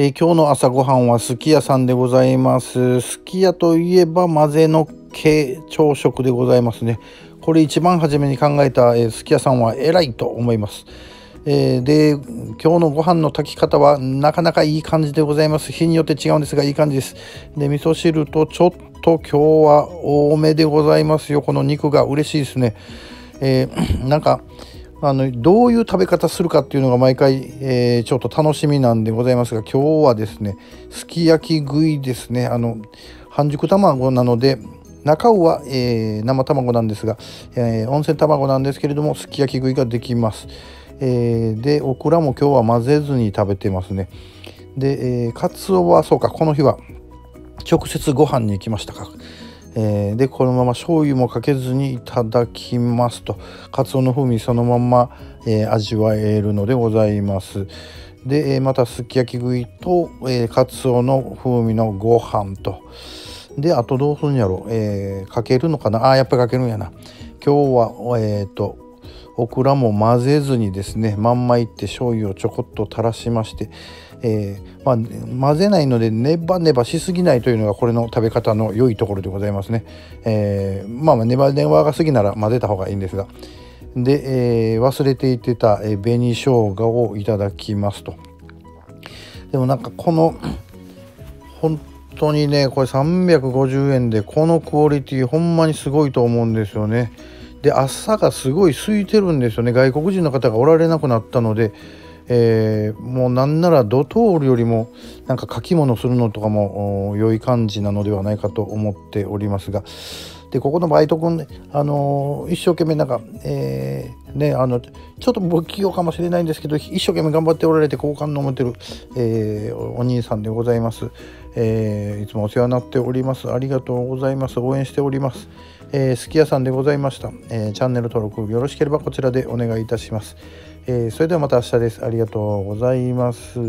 えー、今日の朝ごはんはすき家さんでございます。すき家といえば混ぜの系朝食でございますね。これ一番初めに考えた、え、すき家さんは偉いと思います。えー、で今日のご飯の炊き方はなかなかいい感じでございます。日によって違うんですがいい感じです。で味噌汁とちょっと今日は多めでございますよ。この肉が嬉しいですね、えー、なんかあのどういう食べ方するかっていうのが毎回、えー、ちょっと楽しみなんでございますが今日はですねすき焼き食いですね。あの半熟卵なので中尾は、えー、生卵なんですが、えー、温泉卵なんですけれどもすき焼き食いができます、えー、でオクラも今日は混ぜずに食べてますね。で、えー、カツオはそうかこの日は直接ご飯に行きましたか。えー、でこのまま醤油もかけずにいただきますと。かつおの風味そのまま、えー、味わえるのでございます。で、え、またすき焼き食いと、えー、かつおの風味のご飯と。であとどうするんやろ。え、かけるのかな。あやっぱりかけるんやな。今日はえっ、とオクラも混ぜずにですねまんまいって醤油をちょこっと垂らしましてえー、まあ、混ぜないのでネバネバしすぎないというのがこれの食べ方の良いところでございますね。えー、まあネバネバが過ぎなら混ぜた方がいいんですが。で、えー、忘れていてた、え紅生姜をいただきますと。でもなんかこの 本当にねこれ350円でこのクオリティほんまにすごいと思うんですよね。で朝がすごい空いてるんですよね外国人の方がおられなくなったので。えー、もうなんならドトールよりもなんか書き物するのとかも良い感じなのではないかと思っておりますが。でここのバイト君ね、あのー、一生懸命なんか、えー、ねあのちょっと不器用かもしれないんですけど一生懸命頑張っておられて好感の持てる、えー、お兄さんでございます、えー、いつもお世話になっております。ありがとうございます。応援しております、えー、すき家さんでございました、えー、チャンネル登録よろしければこちらでお願いいたします。えー、それではまた明日です。ありがとうございます。